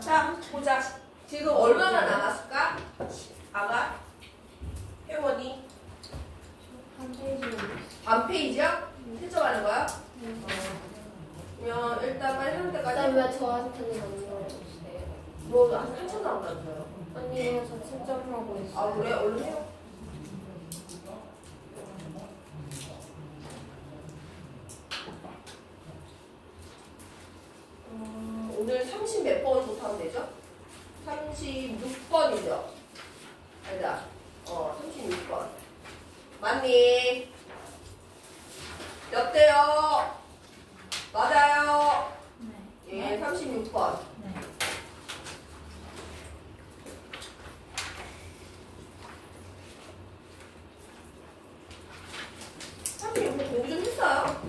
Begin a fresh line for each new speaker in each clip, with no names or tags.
자, 보자. 지금 얼마나 남았을까? 아가?
페이지.
반 페이지야? 채점하는 거야? 그러면 일단 빨리 한
일단
때까지
왜 저한테는 안 넣어주세요?
뭐 한참?
아니 이거 저 채점하고 있어요.
아 그래? 얼른 해요. 음, 오늘 30 몇 번부터 하면 되죠? 36번이죠? 아니다. 어, 36번. 맞니? 몇 대요? 맞아요. 예, 36번. 사실 이거 공부 좀 했어요?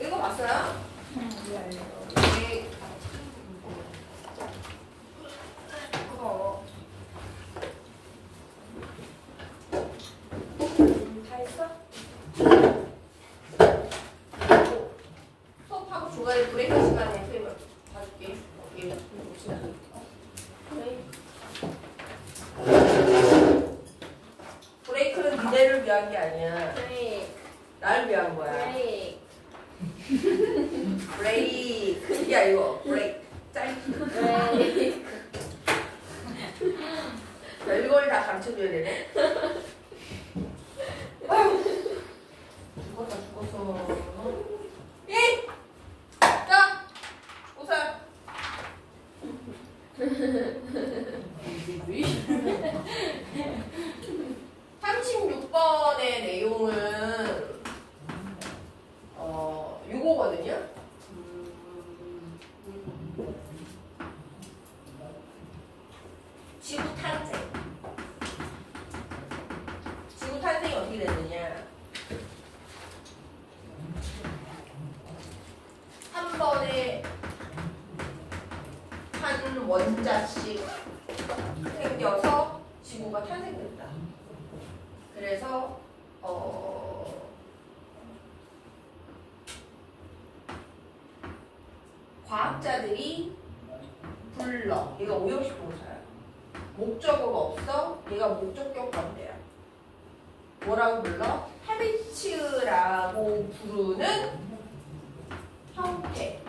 읽어봤어요? 네. 어. 음, 다 했어? 수업하고 중간에 브레이크 시간에 선생님 봐줄게. 예, 봅시다. 네. 브레이크는 니네를 위한 게 아니야.
브레이크.
나를 위한 거야.
브레이크.
브레이크. 이게 아니고 브레이크. 짧게.
브레이크.
자, 이걸 다 가르쳐줘야 되네. 아유, 죽었다, 죽었어. 이! 자, 웃어요. 삼십육 번의 내용은, 어, 요거거든요. 음, 지구 탄생. 지구 탄생이 어떻게 됐느냐? 한 번에 한 원자씩 생겨서 지구가 탄생됐다. 그래서 어 과학자들이 불러. 얘가 오형식 동사야. 목적어가 없어. 얘가 목적격 관대야. 뭐라고 불러? 헤비츠라고 부르는 형태.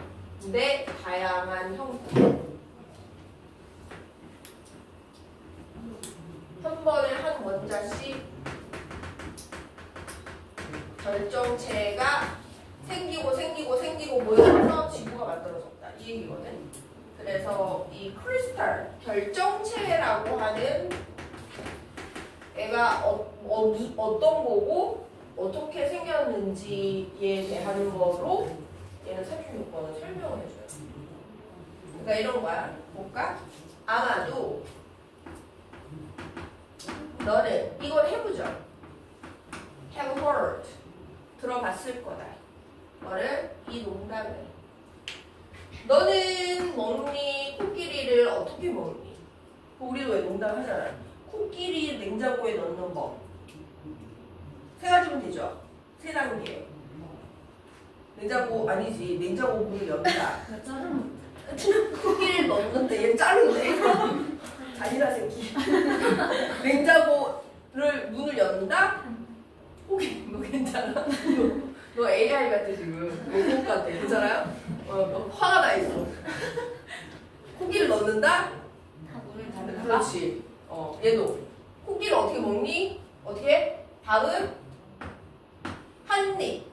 내 다양한 형태. 한 번에 한 원자씩 결정체가 생기고 생기고 생기고 모여서 지구가 만들어졌다. 이 얘기거든. 그래서 이 크리스탈 결정체라고 하는 애가 어, 어, 무- 어떤 거고 어떻게 생겼는지에 대한 거로 얘는 36번은 설명을 해줘요. 그러니까 이런 거야. 볼까? 아마도 너는 이걸 해보죠. have heard 들어봤을 거다. 뭐를? 이 농담을. 너는 먹니? 코끼리를 어떻게 먹니? 우리도 왜 농담 하잖아. 코끼리 냉장고에 넣는 법. 세 가지면 되죠? 세 단계. 냉장고, 아니지. 냉장고 문을 연다. 코끼리를 넣는데 얘 자르네. 잔인한 새끼. 냉장고를 문을 연다? 코끼리 너 괜찮아? 너, 너 AI 같아 지금. 로봇 같아. 괜찮아요? 어, 너 화가 나 있어. 코끼리를 넣는다?
문을 닫는다.
그렇지. 어, 얘도. 코끼리를 어떻게 먹니? 어떻게? 해? 밥은 한 입.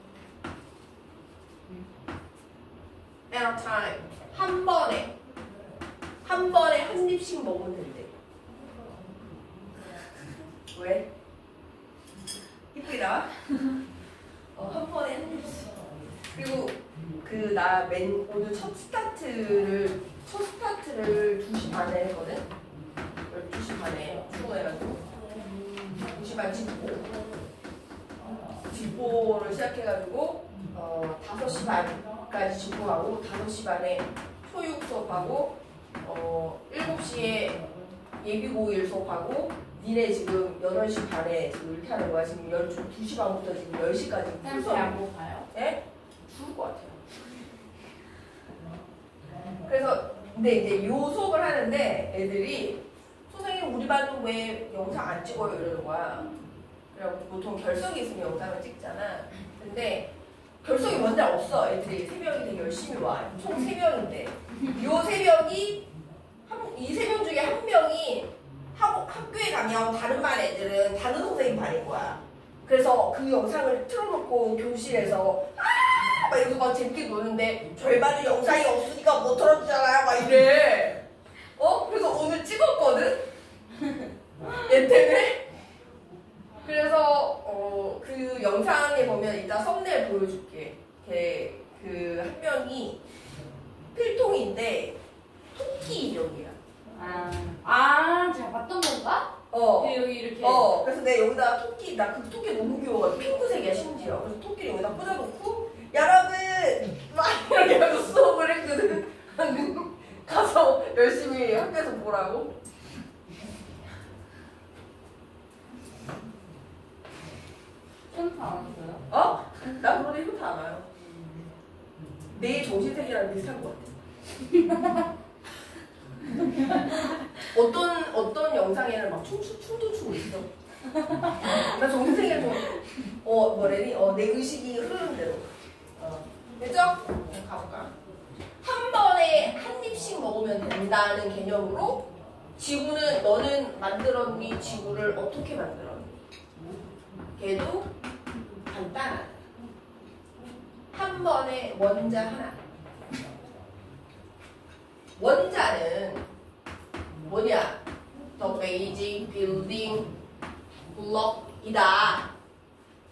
at a time. 한 번에. 한 번에 한 입씩 먹으면 된대. 왜? 나와? 어, 한 번에 한 입씩. 그리고 그 나 맨 오늘 첫 스타트를 첫 스타트를 2시 반에 했거든. 12시 반에 출근해가지고 2시 반 직보 직보를 시작해가지고 어, 5시 반까지 직보하고 5시 반에 소육 수업하고 어, 7시에 예비고일 수업하고 니네 지금 8시 반에 지금 이렇게 하는 거야. 지금 10, 2시 반부터 지금 10시까지.
땀소리 안 볼까요?
예? 죽을 것 같아요. 그래서 근데 이제 요 수업을 하는데 애들이 선생님 우리 반은 왜 영상 안 찍어요 이러는 거야. 그래고 보통 결석이 있으면 영상을 찍잖아. 근데 결석이 원래 없어. 애들이 세 명이 되게 열심히 와. 총 세 명인데 요 세 명이 한, 이 세 명 중에 한 명이 학, 학교에 가면 다른 반 애들은 다른 선생님 반인 거야. 그래서 그 영상을 틀어놓고 교실에서 아! 막 이러면서 막 재밌게 노는데 저희 반은 영상이 없으니까 못 틀어주잖아요. 막 이래. 어? 그래서 오늘 찍었거든? 얘 때문에? 그래서 어, 그 영상에 보면 이따 썸네일 보여줄게. 걔 그 한 명이 필통인데 토끼 인형이야.
아, 아, 제가 봤던 건가?
어.
여기 이렇게.
어, 그래서 내가 여기다 토끼, 나 그 토끼 너무 귀여워. 핑크색이야, 심지어. 그래서 토끼를 여기다 꽂아놓고, 여러분! 막 이렇게 하면서 수업을 했거든. 가서 열심히 학교에서 보라고.
현타 안 왔어요?
어? 나 그런데 효타 안 와요. 내 정신색이랑 비슷한 것 같아. 어떤, 어떤 영상에는 막 춤, 춤, 춤도 추고 있어. 나 정신색이 좀, 어, 뭐래니? 어, 내 의식이 흐르는 대로. 어. 됐죠? 네, 가볼까? 한 번에 한 입씩 먹으면 된다는 개념으로 지구는, 너는 만들었니? 지구를 어떻게 만들었니? 걔도 간단하다. 한 번에 원자 하나. 원자는 뭐냐? The basic building block이다.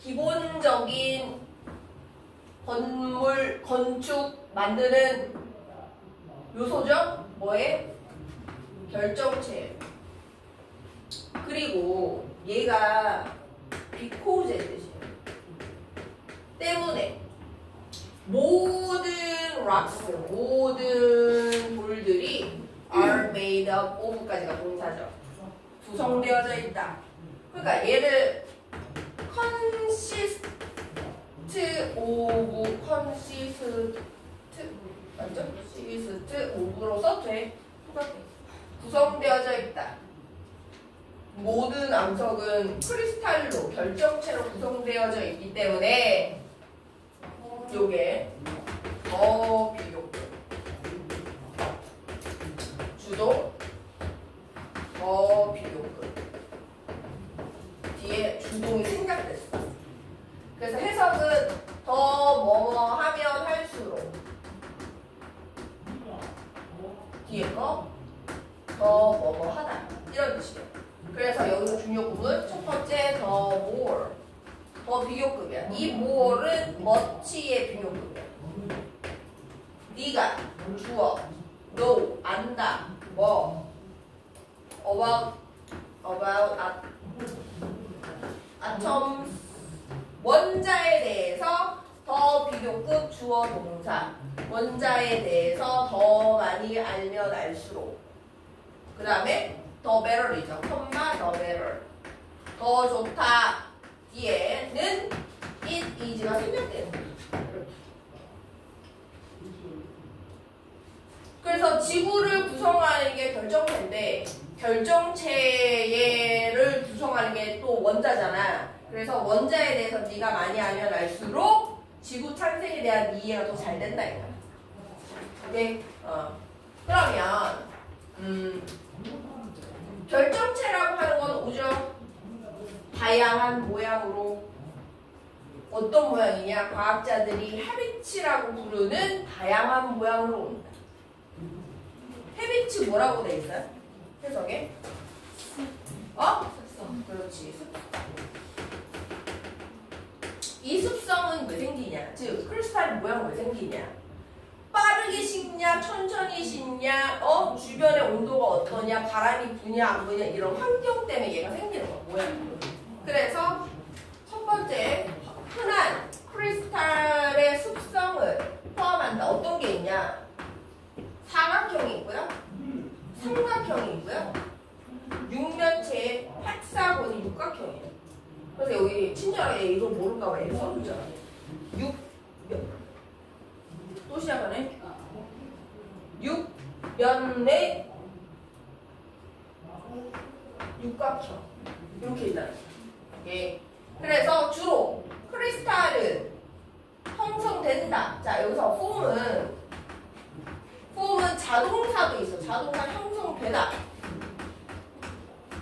기본적인 건물, 건축 만드는 요소죠? 뭐에? 결정체. 그리고 얘가 비코제 뜻이에요. 때문에 모든 rocks, 모든 돌들이 are made up of까지가 동사죠. 구성되어져 있다. 그러니까 얘를 consist of, consist 맞죠? consist of로 써도 돼. 똑같아. 구성되어져 있다. 모든 암석은 크리스탈로 결정체로 구성되어져 있기 때문에 요게 더 주도 더 비교급. 뒤에 주동이 생략됐어. 그래서 해석은 더 뭐뭐 하면 할수록. 뒤에 거더 뭐뭐 하다. 이런 뜻이에요. 그래서 여기서 중요급은 첫 번째 더 more. 더 비교급이야. 이 more은 much의 비교급이야. 네가 주어, know, 안다, 뭐, about, about, at, atoms, 원자에 대해서 더 비교급 주어 동사, 원자에 대해서 더 많이 알면 알수록, 그 다음에 더 better이죠. 컴마 더 better, 더 좋다. 뒤에는 it is가 생략되는 거예요. 그래서 지구를 구성하는 게 결정체인데 결정체를 구성하는 게 또 원자잖아. 그래서 원자에 대해서 네가 많이 알면 알수록 지구 탄생에 대한 이해가 더 잘 된다 이거야. 오케이? 어. 그러면 음, 결정체라고 하는 건 오죠. 다양한 모양으로 어떤 모양이냐? 과학자들이 헤비치라고 부르는 다양한 모양으로 온다. 헤비치 뭐라고 돼 있어요? 해석에? 어? 습성. 그렇지. 이 습성은 왜 생기냐? 즉, 크리스탈 모양 왜 생기냐? 빠르게 식냐, 천천히 식냐, 어? 주변의 온도가 어떠냐, 바람이 부냐, 안 부냐, 이런 환경 때문에 얘가 생기는 거야, 모양이. 그래서 첫 번째 흔한 크리스탈의 습성을 포함한다. 어떤 게 있냐? 사각형이 있고요. 삼각형이 있고요. 육면체의 헥사곤이 육각형이에요. 그래서 여기 친절하게 이거 모를까 봐 이렇게 써주잖아. 육, 몇. 또 시작하네. 육, 면의 육각형 이렇게 있다. 오케이. 그래서 주로 크리스탈은 형성된다. 자 여기서 폼은 폼은 자동사도 있어. 자동사 형성되다.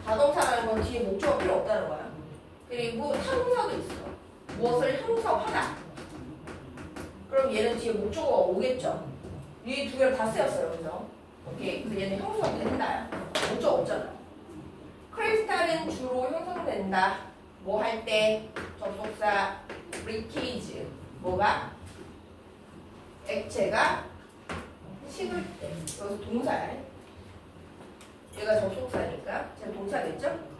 자동차라는 건 뒤에 목적어 필요 없다는 거야. 그리고 형사도 있어. 무엇을 형성하다. 그럼 얘는 뒤에 목적어가 오겠죠. 이 두 개를 다 쓰였어요. 그죠? 오케이. 그래서 얘는 형성된다. 목적어 없잖아. 크리스탈은 주로 형성된다. 뭐 할 때? 접속사 리케이즈. 뭐가? 액체가 식을 때. 여기서 동사야. 얘가 접속사니까 제가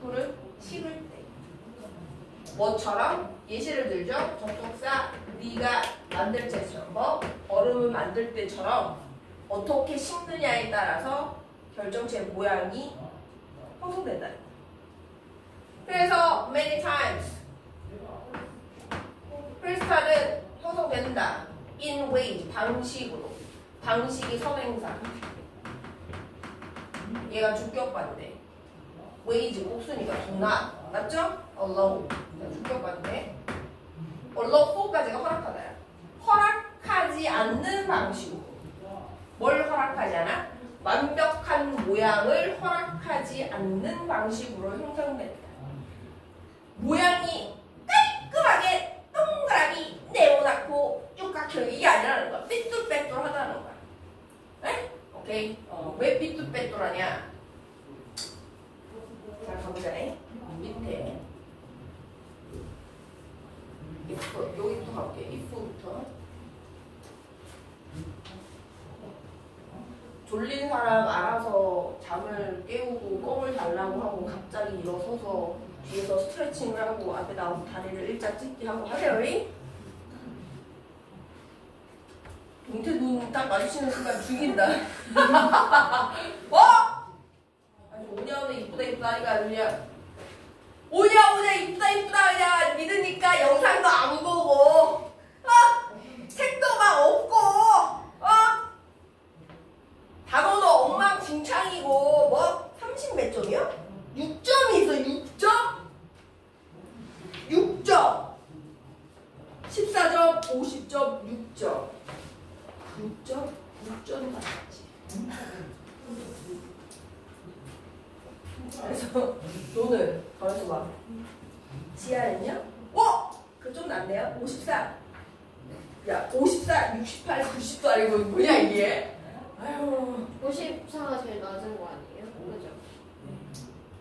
불을 식을 때. 뭐처럼 예시를 들죠. 접속사 네가 만들 때처럼 뭐 얼음을 만들 때처럼 어떻게 식느냐에 따라서 결정체 모양이 형성된다. 그래서 many times 크리스탈은 형성된다. in ways 방식으로 방식이 선행사 얘가 주격반대 ways 복수니까 do not 맞죠? allow 주격반대 allow for까지가 허락하다야 허락하지 않는 방식으로. 뭘 허락하지 않아? 완벽한 모양을 허락하지 않는 방식으로 형성된다. 모양이 깔끔하게 동그라미 네모나고 육각형 이게 아니라는 거야. 삐뚤빼뚤하다는 거야. 네? 오케이? 어, 왜 삐뚤빼뚤하냐 자 가보자 밑에 if 여기부터 가볼게 if부터 졸린 사람 알아서 잠을 깨우고 껌을 달라고 하고 갑자기 일어서서 뒤에서 스트레칭을 하고 앞에 나와서 다리를 일자 찢기 하고 하세요 이? 동태 눈 딱 마주치는 순간 죽인다 어? 오냐 오냐 이쁘다 이쁘다 하니까 그냥 오냐 오냐 이쁘다 이쁘다 그냥 믿으니까 영상도 안 보고 어? 책도 막 없고 어? 단어도 엉망진창이고 뭐 30 몇 점이야? 6점이 있어 6점? 6점 14점 50점 6점 6점? 6점이 맞았지 그래서 가만있어 봐 지하였냐? 어? 그좀 낫네요 54 야, 54, 68, 90도 아니고 뭐냐 이게? 아유,
54가 제일 낮은 거 아니에요? 그죠?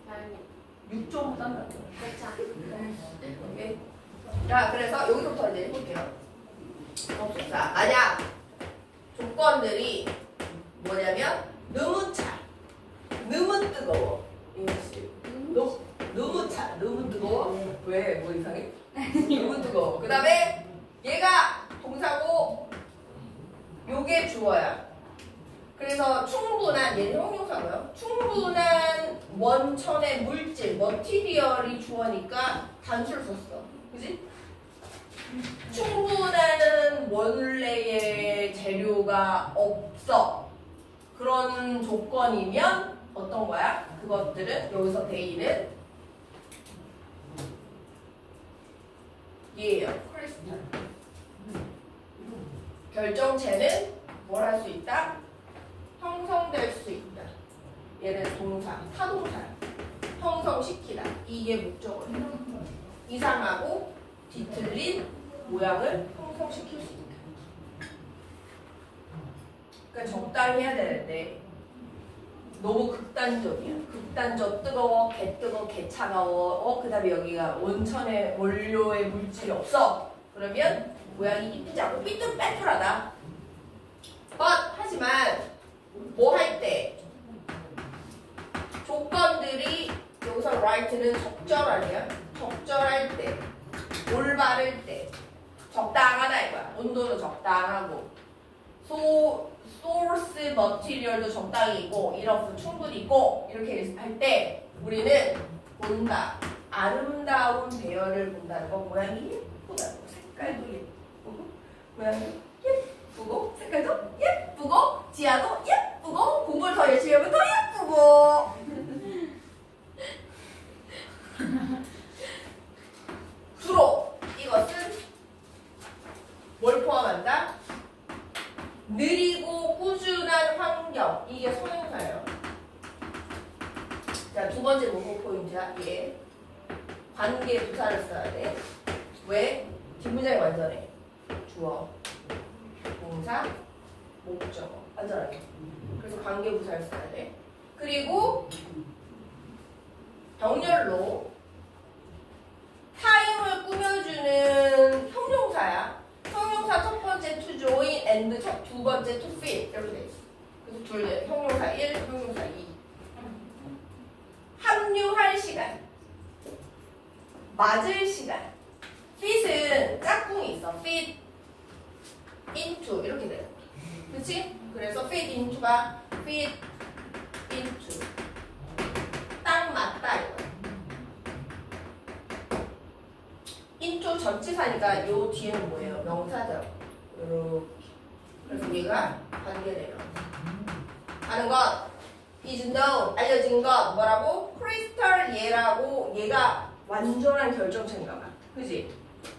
다행히
6점보다 낫네.
그쵸?
오케이. 자, 그래서 여기서부터 이제 해볼게요. 접속사. 만약 조건들이 뭐냐면 너무 차, 너무 뜨거워. 이것이 너무 너무 차, 너무 뜨거워. 왜? 뭐 이상해? 너무 뜨거워. 그 다음에 얘가 동사고 요게 주어야. 그래서 충분한 얘는 형용사고요. 충분한 원천의 물질, 머티리얼이 주어니까 단수를 썼어. 그지? 충분한 원래의 재료가 없어. 그런 조건이면 어떤 거야? 그것들은 여기서 데이는 얘예요. 크리스탈. 결정체는 뭘 할 수 있다? 형성될 수 있다. 얘는 동사, 타동사야. 형성시키다. 이게 목적어예요. 이상하고 뒤틀린 모양을 형성시킬 수 있다. 그러니까 적당히 해야 되는데 너무 극단적이야. 극단적 뜨거워, 개 뜨거, 개 차가워. 어 그다음에 여기가 원천의 원료의 물질이 없어. 그러면 모양이 이쁘지 않고 삐뚤빼뚤하다. but 하지만 뭐 할 때 조건들이 여기서 right는 적절하냐? 적절할 때, 올바를 때, 적당하다 이거야. 온도도 적당하고, 소 소스 머티리얼도 적당히 있고 이런 충분히 있고 이렇게 할때 우리는 본다 아름다운 배열을 본다는 거 모양이 예쁘다고 색깔도 예쁘고 모양이 예쁘고 색깔도 예쁘고 지하도 예쁘고 공부를 더 열심히 하면 더 예쁘고 주로 이것은 뭘 포함한다? 느리고 꾸준한 환경 이게 선행사예요. 자, 두 번째 문법 포인트야. 얘 관계 부사를 써야 돼. 왜? 뒷문장이 완전해. 주어, 동사, 목적어 완전하게. 그래서 관계 부사를 써야 돼. 그리고 병렬로 타임을 꾸며주는 형용사야. 형용사 첫 번째 to join and 첫, 두 번째 to fit 이렇게 돼 있어. 그래서 둘 다, 형용사 1, 형용사 2. 합류할 시간, 맞을 시간. fit은 짝꿍이 있어. fit into 이렇게 돼. 그렇지? 그래서 fit into가 fit into 딱 맞다 이거. into 전치사니까 요 뒤에는 뭐예요? 명사죠. 이렇게. 그래서 얘가 관계돼요. 아는 것 known 알려진 것 뭐라고? 크리스탈 얘라고 얘가 완전한 결정체인가 봐. 그지?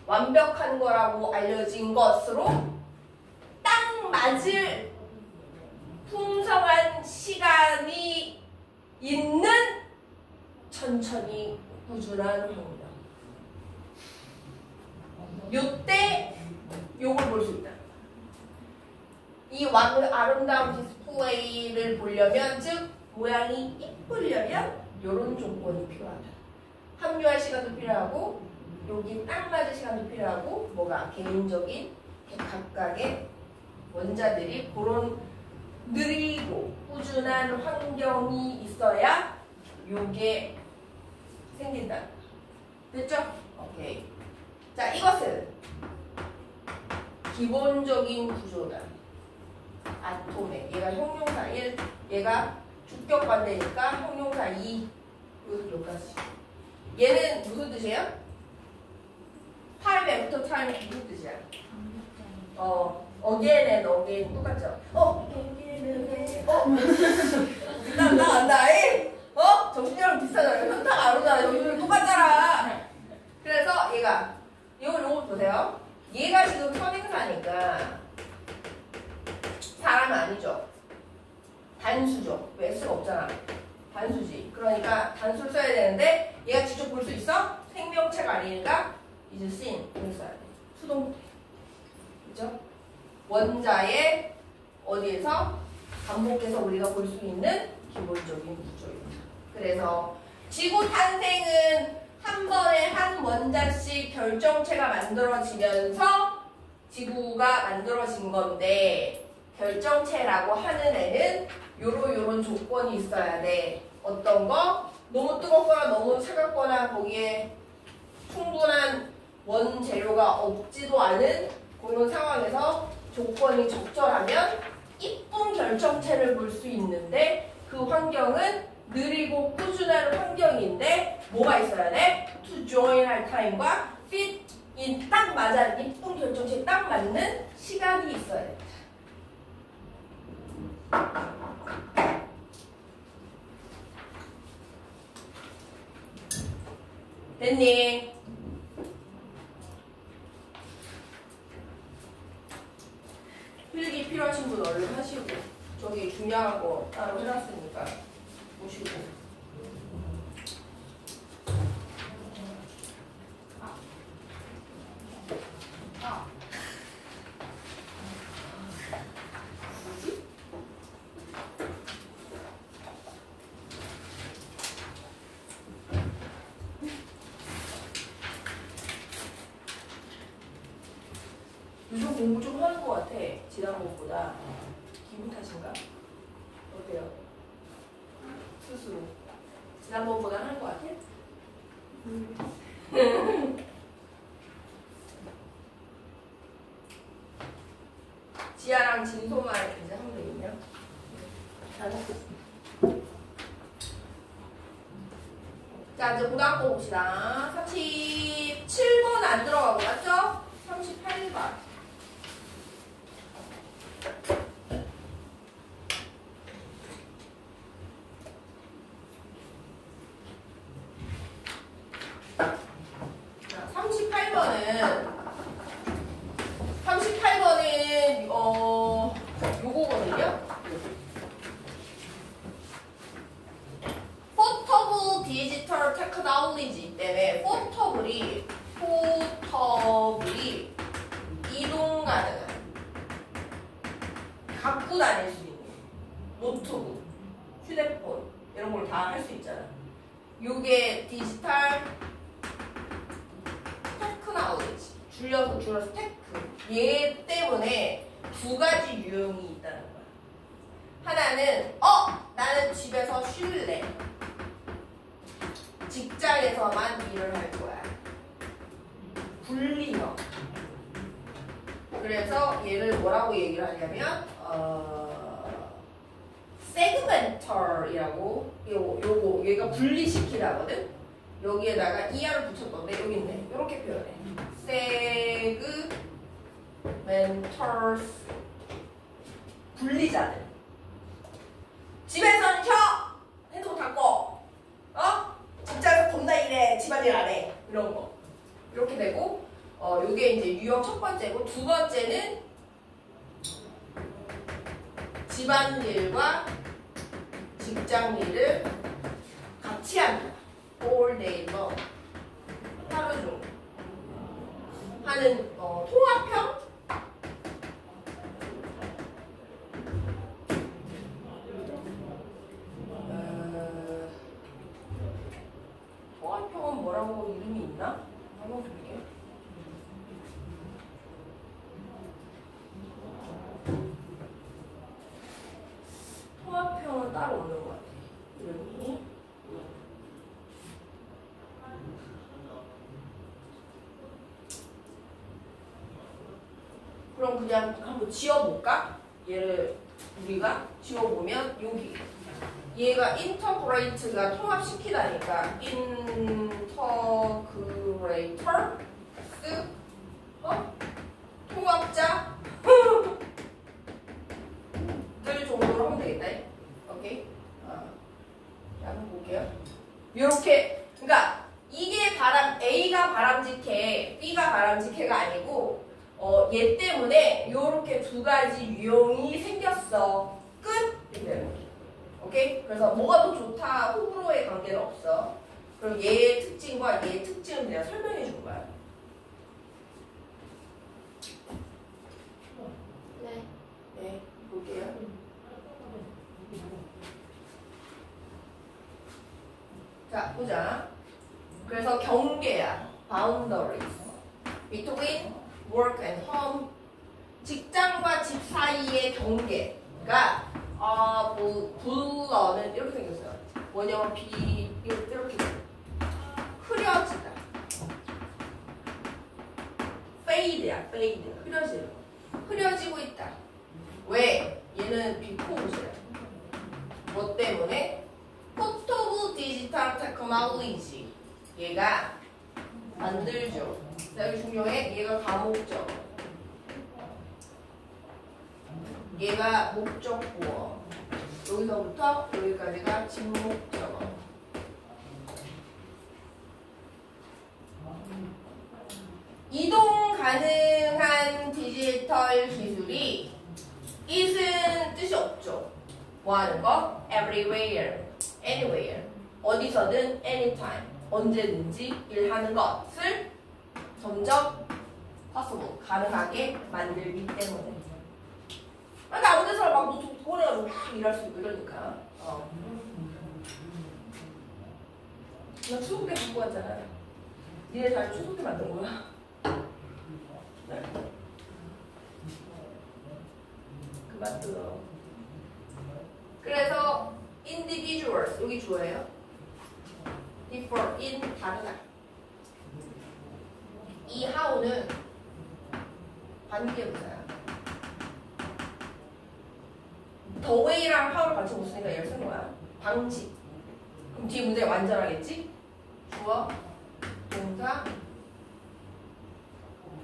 완벽한 거라고 알려진 것으로 딱 맞을 풍성한 시간이 있는 천천히 꾸준한 환경. 요때 요걸 볼 수 있다. 이왕 아름다운 디스플레이를 보려면 즉 모양이 이쁘려면 요런 조건이 필요하다. 합류할 시간도 필요하고 여기 딱 맞을 시간도 필요하고 뭐가 개인적인 각각의 원자들이 그런 느리고 꾸준한 환경이 있어야 요게 생긴다. 됐죠? 오케이. 자, 이것은 기본적인 구조다. atom의 얘가 형용사 1, 얘가 주격 관계니까 형용사 2, 여기서 여기까지. 얘는 무슨 뜻이에요? time after time 무슨 뜻이야? 어, and again 똑같죠? 어. 어, 나, 나, 나, 이 어? 정신이랑 비슷하잖아요. 현타가 안 오잖아. 여기 똑같잖아. 그래서 얘가, 이거, 요거 보세요. 얘가 지금 선행사니까 사람 아니죠. 단수죠. 왜 S가 없잖아. 단수지. 그러니까 단수를 써야 되는데 얘가 직접 볼 수 있어? 생명체가 아니니까 is seen. 써야 돼. 수동 그죠? 원자의 어디에서 반복해서 우리가 볼 수 있는 기본적인 구조입니다. 그래서 지구 탄생은 한 번에 한 원자씩 결정체가 만들어지면서 지구가 만들어진 건데 결정체라고 하는 애는 요런 요런 조건이 있어야 돼. 어떤 거? 너무 뜨겁거나 너무 차갑거나 거기에 충분한 원재료가 없지도 않은 그런 상황에서 조건이 적절하면 이쁜 결정체를 볼 수 있는데 그 환경은 느리고 꾸준한 환경인데 뭐가 있어야 돼? to join 할 타임과 fit in 딱 맞아 이쁜 결정체에 딱 맞는 시간이 있어야 돼. 됐니? 필기 필요하신 분 얼른 하시고 저기 중요한 거 따로 해놨으니까 보시고 뭐지? 요즘 공부 좀 하는 것 같아. 지난번보다. 기분 탓인가? 어때요? 스스로. 지난번보다 하는 것 같아? 지아랑 진소만 이제 하면. 잘했어. 자, 이제 고등학교 봅시다. 37번 안 들어가고, 맞죠? 38번. 자, 38번은 38번은 어 갖고 다닐 수 있는 노트북, 휴대폰 이런 걸 다 할 수 있잖아. 요게 digital technology 줄여서 줄여서 tech 얘 때문에 두 가지 유형이 있다는 거야. 하나는 어 나는 집에서 쉴래. 직장에서만 일을 할 거야. 분리형. 그래서 얘를 뭐라고 얘기를 하냐면 어 세그멘털이라고 요 요거 얘가 분리시키라거든. 여기에다가 er을 붙였 건데 여기 있네. 이렇게 표현해. 세그멘털스 분리자들. 집에서는 켜 핸드폰 닫고 어 직장에서 겁나 일해 집안일 안해 이런 거 이렇게 되고 어 요게 이제 유형 첫 번째고 두 번째는 집안일과 직장 일을 같이 한다 all long 하루 종일 하는 어, 통합형 어, 통합형은 뭐라고 이름이 있나? 한번 볼게요. 통합형은 따로 없는 것 같아. 이름이. 그럼 그냥 한번 지어볼까? 얘를 우리가 지어보면 여기 얘가 integrate가 통합시키다니까 integrators 어? 통합자 들 정도로 하면 되겠다 오케이 어. 자, 한번 볼게요 요렇게 그러니까 이게 바람 A가 바람직해 B가 바람직해가 아니고 어, 얘 때문에 요렇게 두 가지 유형이 생겼어 끝 이렇게 되는 거죠. 오케이? 그래서 뭐가 더 좋다 호불호의 관계는 없어. 그럼 얘의 특징과 얘의 특징을 그냥 설명해 준 거야.
네.
네, 볼게요. 자, 보자. 그래서 경계야. boundaries. between work and home. 직장과 집 사이의 경계가 어, 뭐, 불러는 이렇게 생겼어요. 원형은 비 이렇게 흐려지다. fade야, fade. 흐려지는 거. 흐려지고 있다. 왜? 얘는 비포우즈야. 뭐 때문에? 테크놀로지. 얘가 만들죠. 자, 여기 중요해. 얘가 가목적. 얘가 목적구어. 여기서부터 여기까지가 진목적어. 이동 가능한 디지털 기술이 it은 뜻이 없죠. 뭐 하는 거? everywhere, anywhere. 어디서든 anytime. 언제든지 일하는 것을 점점 possible, 가능하게 만들기 때문에. 그러니까 아무 데서나 막 노트 꺼내가지고 막 일할 수 있고 이러니까. 어. 나 추석 때 갖고 왔잖아. 니네 다 추석 때 만든 거야. 네. 그만 들어. 그래서 individuals 여기 주어예요. Differ in 다르다. 이 how는 관계부사야. the way랑 how를 같이 못 쓰니까 얘를 쓴 거야. 방식. 그럼 뒤에 문제 완전하겠지? 주어, 동사,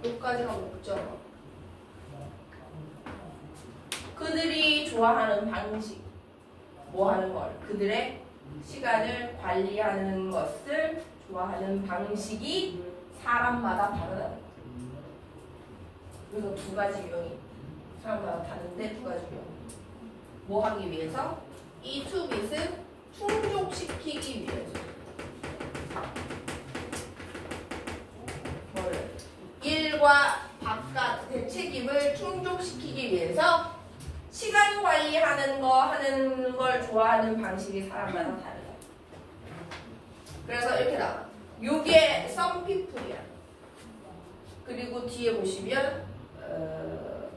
여기까지가 목적어. 그들이 좋아하는 방식. 뭐 하는 걸. 그들의 시간을 관리하는 것을 좋아하는 방식이 사람마다 다르다. 그래서 두 가지 유형이 사람마다 다른데 두 가지 유형. 뭐 하기 위해서? 이 투빗은 충족시키기 위해서. 일과 바깥 대책임을 충족시키기 위해서 시간 관리하는 거 하는 걸 좋아하는 방식이 사람마다 다르다. 그래서 이렇게 나와. 요게 some people이야. 그리고 뒤에 보시면 어,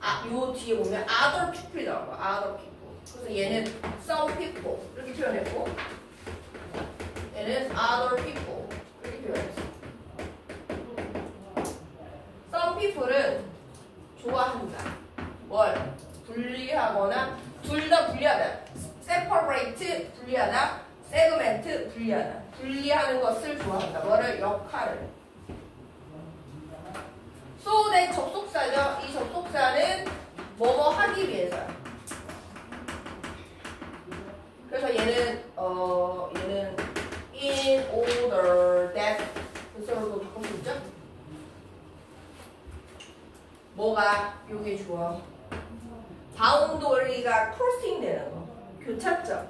아, 요 뒤에 보면 other people이 나와. other people. 그래서 얘는 some people 이렇게 표현했고 얘는 other people 이렇게 표현했어. some people은 좋아한다. 뭘? 분리하거나 둘 다 분리하다. separate 분리하다. segment 분리하다. 분리하는 것을 좋아한다. 뭐를? 역할을. so that 접속사죠. 이 접속사는 뭐뭐 하기 위해서야. 그래서 얘는 어 얘는 in order that 그 so로도 바꿀 수 있죠? 뭐가 요게 좋아? boundary가 crossing 되는 거. 교차점.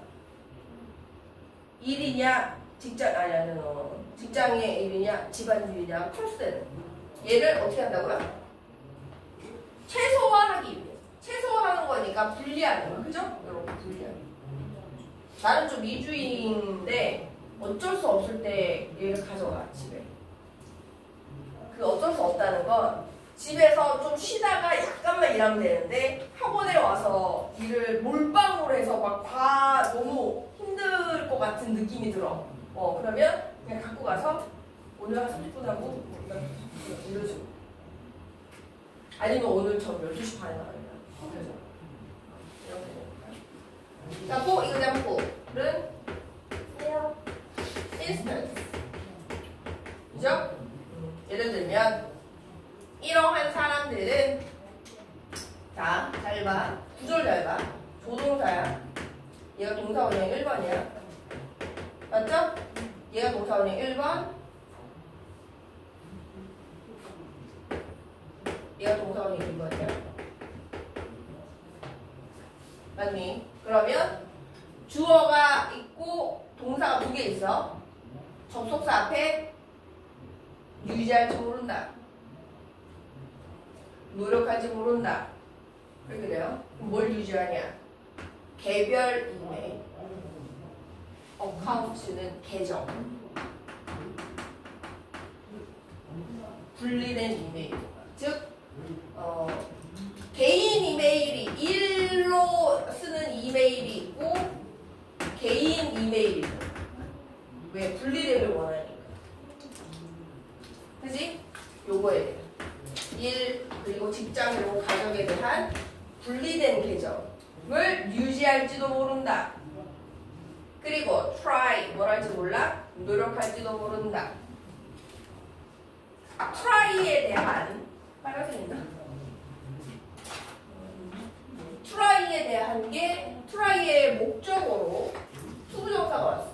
일이냐 직장 아니 아니 어, 직장의 일이냐 집안일이냐 cross 되는 거. 얘를 어떻게 한다고요? 최소화하기 위해. 최소화하는 거니까 분리하는 거. 그죠? 이렇게 분리하는 거. 나는 좀 이주인인데 어쩔 수 없을 때 얘를 가져가 집에. 그 어쩔 수 없다는 건 집에서 좀 쉬다가 약간만 일하면 되는데 학원에 와서 일을 몰빵으로 해서 막 과 너무 힘들 것 같은 느낌이 들어. 어 그러면 그냥 갖고 가서 오늘 한 30분 하고 이러죠. 아니면 오늘 저 12시 반에 나가야 그래서 이렇게 되니까. 자, for example는 instance. 그죠? 예를 들면 이러한 사람들은 자, 잘 봐. 구절 잘 봐. 조동사야. 얘가 동사원형 1번이야. 맞죠? 얘가 동사원형 1번. 얘가 동사원형 2번이야. 맞니? 그러면 주어가 있고 동사가 두 개 있어. 접속사 앞에 유지할지 모른다. 노력할지 모른다. 왜 그래요? 뭘 유지하냐? 개별 이메일. 어카운트는 계정. 분리된 이메일. 즉, 어, 개인 이메일이 일로 쓰는 이메일이 있고 개인 이메일이 있고 왜 분리되길 원하니까 그지? 요거에 대해 일 그리고 직장 그리고 가정에 대한 분리된 계정을 유지할지도 모른다 그리고 try 뭘 할지 몰라 노력할지도 모른다 try에 대한 빨간색인가? try에 대한 게 try의 목적어로 투부정사가 왔어.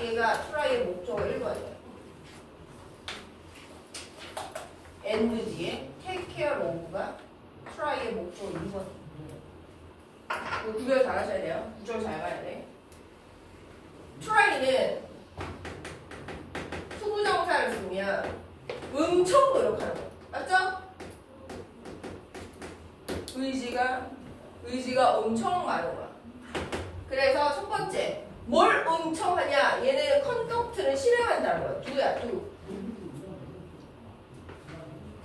얘가 try의 목적어 1번이야. And 뒤에 take care of가 try의 목적어 2번. 이거 구별 잘 하셔야 돼요. 구절 잘 가야 돼. try는 투부정사를 쓰면 엄청 노력하는 거. 맞죠? 의지가 의지가 엄청 많은 거야. 그래서 첫 번째, 뭘 엄청 하냐? 얘는 conduct는 실행한다는 거야. do야, do.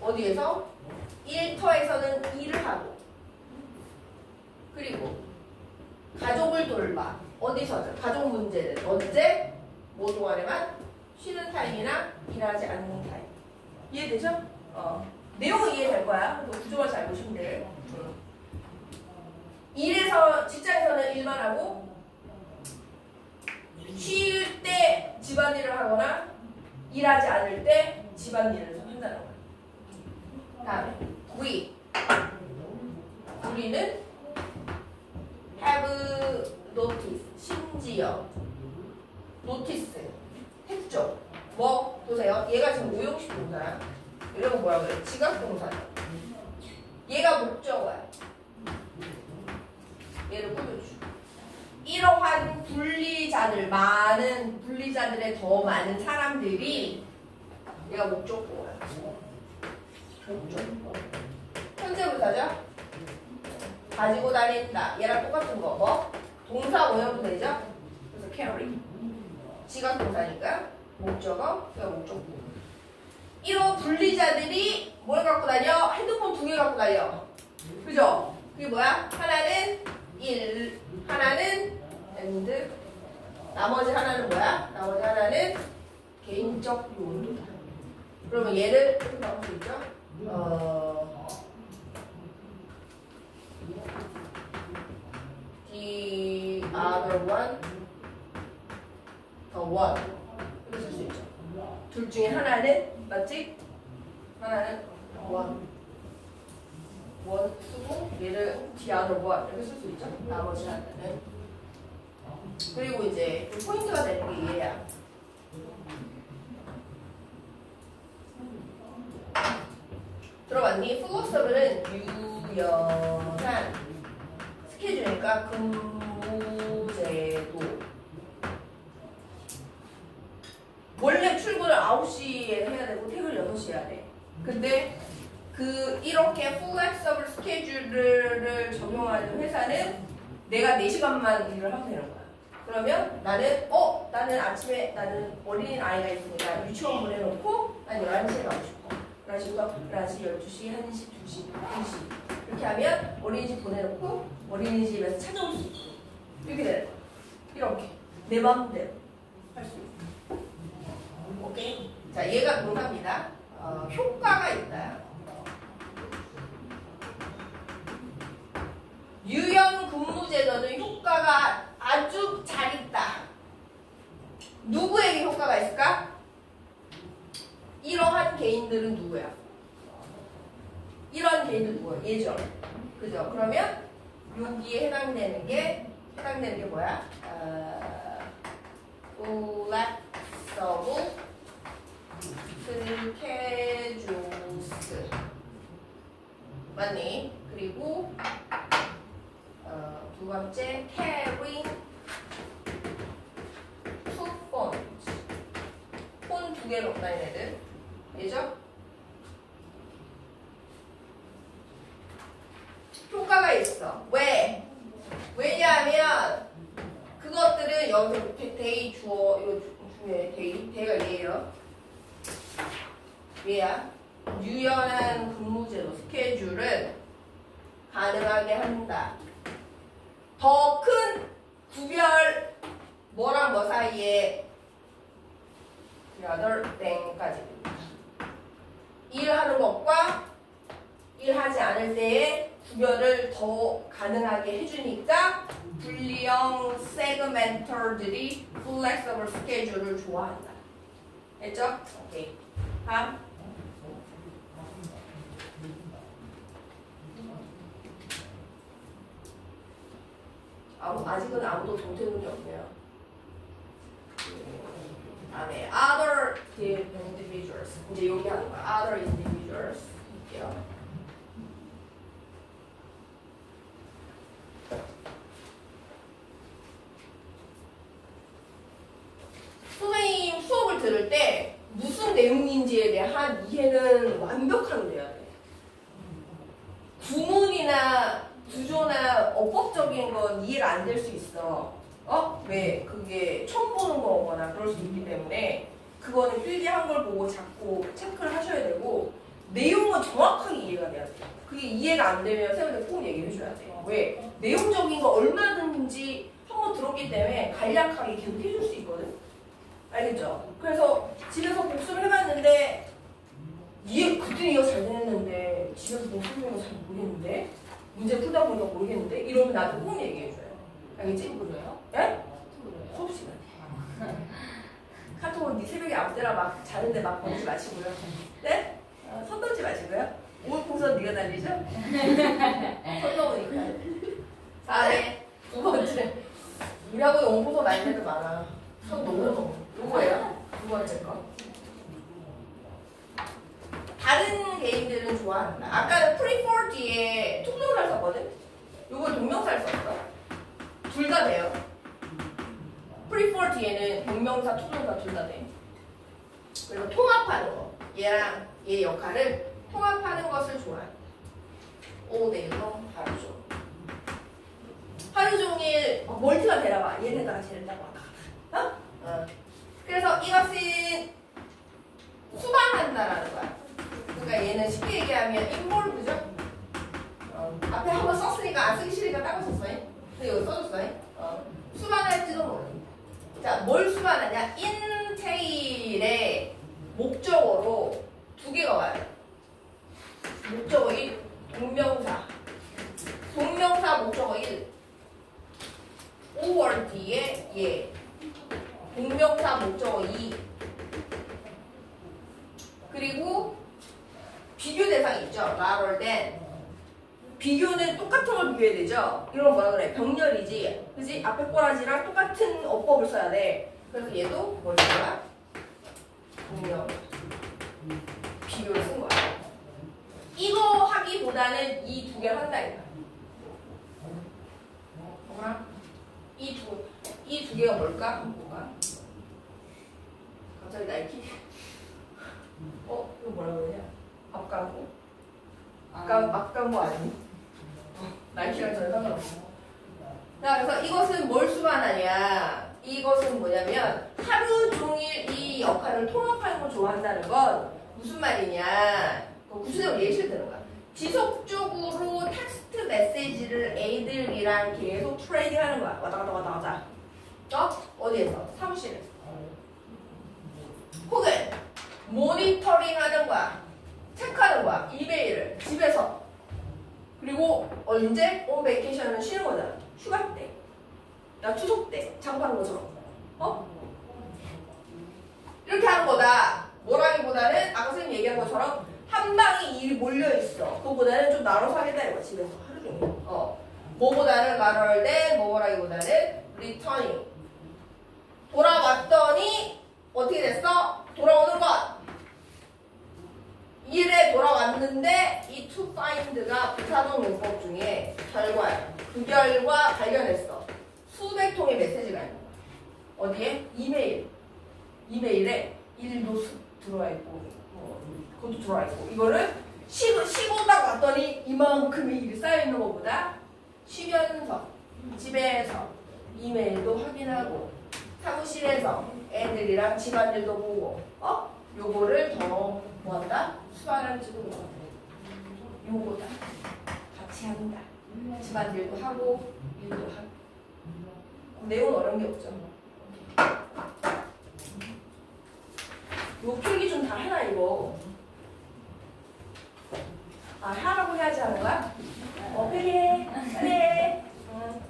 어디에서? 일터에서는 일을 하고. 그리고 가족을 돌봐. 어디서든. 가족 문제는 언제? 뭐 동안에만? 쉬는 타임이나 일하지 않는 타임. 이해되죠? 어. 내용은 이해될 거야. 또 구조만 잘 보시면 돼. 일에서 직장에서는 일만 하고 쉴 때 집안일을 하거나 일하지 않을 때 집안일을. 다음에 we 우리는 have notice 심지어 notice 했죠. 뭐 보세요. 얘가 지금 오용식 동사야. 이런 거 뭐라 그래? 지각 동사야. 얘가 목적어야. 얘를 꾸며주고 이러한 분리자들 많은 분리자들의 더 많은 사람들이 얘가 목적어야 목적어 현재 분사죠 가지고 다닌다. 얘랑 똑같은 거. 뭐? 동사 원형도 되죠? 그래서 carry. 지각 동사니까 목적어, 목적부. 이런 분리자들이 뭘 갖고 다녀? 핸드폰 두 개 갖고 다녀. 그죠? 그게 뭐야? 하나는 1, 하나는 and, 나머지 하나는 뭐야? 나머지 하나는 개인적 용도다. 그러면 얘를 이렇게 나올 수 있죠? 어, the. 둘 중에 하나는 맞지? 하나는 one. one 쓰고 얘를 one 이렇게 쓸 수 있죠. 나머지 하나는. 그리고 이제 그 포인트가 되는 게 얘야. 들어봤니? flexible은 유연한 스케줄이니까 근무제도. 원래 출근을 9시에 해야 되고 퇴근을 6시에 해야 돼. 근데 그 이렇게 flexible 스케줄을 적용하는 회사는 내가 4시간만 일을 하면 되는 거야. 그러면 나는 어 나는 아침에 나는 어린 아이가 있으니까 유치원 보내놓고 난 11시에 가고 싶어 11시부터 11시, 12시, 1시, 2시, 3시. 이렇게 하면 어린이집 보내놓고 어린이집에서 찾아올 수 있고 이렇게 되는 거야 이렇게. 내 마음대로 할 수 있고 오케이. 자 얘가 동사입니다. 어, 효과가 있다 유형 근무제도는 효과가 아주 잘 있다. 누구에게 효과가 있을까? 이러한 개인들은 누구야? 이런 개인들 누구야? 얘죠. 그죠? 그러면 여기에 해당되는 게 해당되는 게 뭐야? 어, flexible schedules 맞니? 그리고 어, 두 번째 carrying two phones 폰두 개로 다니는 애들 얘죠? 효과가 있어. 왜? 왜냐하면 그것들은 여기서 the- they 주어 이거 주- 중에 they they가 얘예요. 얘야. 유연한 근무제도 스케줄은 가능하게 한다. 더 큰 구별 뭐랑 뭐 사이에 여덟 땡까지 일하는 것과 일하지 않을 때의 구별을 더 가능하게 해주니까 분리형 세그멘터들이 플렉서블 스케줄을 좋아한다. 했죠? 오케이. 다음. 아무, 아직은 아무도 동태눈이 없네요. 다음에 other individuals 이제 여기 하는 거야. other individuals 할게요. 선생님 수업을 들을 때 무슨 내용인지에 대한 이해는 완벽하게 돼야 돼. 구문이나 구조나 어법적인 건 이해가 안 될 수 있어. 어? 왜? 그게 처음 보는 거거나 그럴 수 있기 때문에 그거는 필기한 걸 보고 자꾸 체크를 하셔야 되고 내용은 정확하게 이해가 돼야 돼. 그게 이해가 안 되면 쌤한테 꼭 얘기를 해줘야 돼. 왜? 내용적인 거 얼마든지 한 번 들었기 때문에 간략하게 계속 해줄 수 있거든. 알겠죠? 그래서 집에서 복습을 해봤는데 이해 그때 이해가 잘 됐는데 집에서 복습하는 거잘 모르겠는데 문제 풀다 보니까 모르겠는데 이러면 나도 꼭 얘기해줘요. 알겠지?
그래요?
예? 수업 시간에. 카톡은 네 새벽에 아무 때나 막 자는데 막 보내지 마시고요. 네? 어, 손 놓지 마시고요. 오늘 풍선 네가 날리죠? 손 넘으니까. 아, 네. 두 번째. 우리하고 용풍선 날리는 많아. 손 노고. 누구예요? 두 번째 거. 다른 개인들은 좋아한다. 아까 prefer 뒤에 to부정사를 썼거든? 요거 동명사를 썼어. 둘 다 돼요. prefer 뒤에는 동명사, to부정사 둘 다 돼. 그리고 통합하는 거. 얘랑 얘 역할을 통합하는 것을 좋아해. 오, 네, 내용 하루 종일. 하루 종일 멀티가 되나 봐. 얘네가 쟤네다가. 어? 어. 그래서 이것은 수반한다라는 거야. 그러니까 얘는 쉽게 얘기하면 인볼브죠. 어, 앞에 한번 썼으니까 안 쓰기 싫으니까 따로 썼어요. 근데 여기 써줬어요. 어, 수반할지도 모르. 자, 뭘 수반하냐? 인테일의 목적어로 두 개가 와요. 목적어 1, 동명사. 동명사 목적어 1. 5월 뒤에 얘. 동명사 목적어 2. 그리고 비교 대상이 있죠. rather than. 비교는 똑같은 걸 비교해야 되죠. 이런 뭐라 그래? 병렬이지. 그지? 앞에 꼬라지랑 똑같은 어법을 써야 돼. 그래서 얘도 뭘 쓴 거야? 동명. 비교를 쓴 거야. 이거 하기보다는 이 두 개를 한다 이거야. 이 두, 이 두 개가 뭘까? 뭐가? 갑자기 나이키? 어? 이거 뭐라 그러냐? 앞광고? 앞광, 앞광고 아니? 나이키랑 전혀 상관없어. 자, 그래서 이것은 뭘 수반하냐? 이것은 뭐냐면 하루 종일 이 역할을 통합하는 걸 좋아한다는 건 무슨 말이냐? 그 구체적으로 예시를 드는 거야. 지속적으로 텍스트 메시지를 애들이랑 계속 trading 하는 거야. 왔다 갔다 왔다 갔다. 어? 어디에서? 사무실에서. 혹은 모니터링 하는 거야. 체크하는 거야. 이메일을 집에서. 그리고 언제? 온 베이케이션은 쉬는 거잖아. 휴가 때. 나 추석 때. 장파는 것처럼. 어? 이렇게 하는 거다. 뭐라기보다는 아까 선생님 얘기한 것처럼 한 방에 일이 몰려 있어. 그거보다는 좀 나눠서 하겠다 이거 집에서 하루 종일. 어. 뭐보다는 말할 때 뭐라기보다는 returning. 돌아왔더니 어떻게 됐어? 돌아오는 것. 일에 돌아왔는데 이 find가 부사적 용법 중에 결과야. 그 결과 발견했어. 수백 통의 메시지가 있는 거야. 어디에? 이메일. 이메일에 일도 수- 들어와 있고, 뭐, 그것도 들어와 있고. 이거를 쉬고, 쉬고 딱 왔더니 이만큼의 일이 쌓여 있는 것보다 쉬면서, 집에서 이메일도 확인하고, 사무실에서 애들이랑 집안일도 보고 어? 요거를 더 뭐한다? 수화를 찍은 거 요거다 같이 한다 집안일도 하고 일도 하고 어, 내용 어려운 게 없죠 요 필기 좀 다 해라 이거 아 하라고 해야지 하는 거야? 어 필기해 필기해 응.